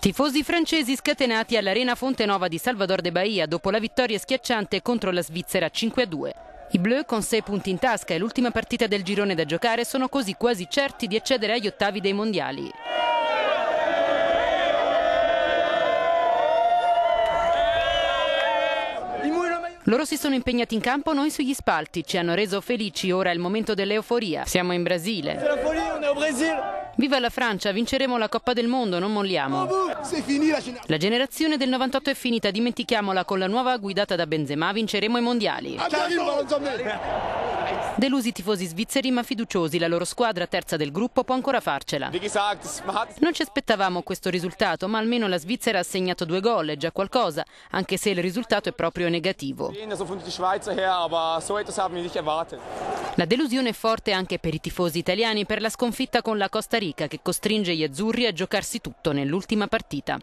Tifosi francesi scatenati all'Arena Fonte Nova di Salvador de Bahia dopo la vittoria schiacciante contro la Svizzera 5-2. I Bleu, con 6 punti in tasca e l'ultima partita del girone da giocare, sono così quasi certi di accedere agli ottavi dei mondiali. Loro si sono impegnati in campo, noi sugli spalti. Ci hanno reso felici, ora è il momento dell'euforia. Siamo in Brasile. Viva la Francia, vinceremo la Coppa del Mondo, non molliamo. La generazione del 98 è finita, dimentichiamola, con la nuova guidata da Benzema vinceremo i mondiali. Delusi i tifosi svizzeri ma fiduciosi, la loro squadra terza del gruppo può ancora farcela. Non ci aspettavamo questo risultato, ma almeno la Svizzera ha segnato due gol, è già qualcosa, anche se il risultato è proprio negativo. La delusione è forte anche per i tifosi italiani per la sconfitta con la Costa Rica che costringe gli azzurri a giocarsi tutto nell'ultima partita.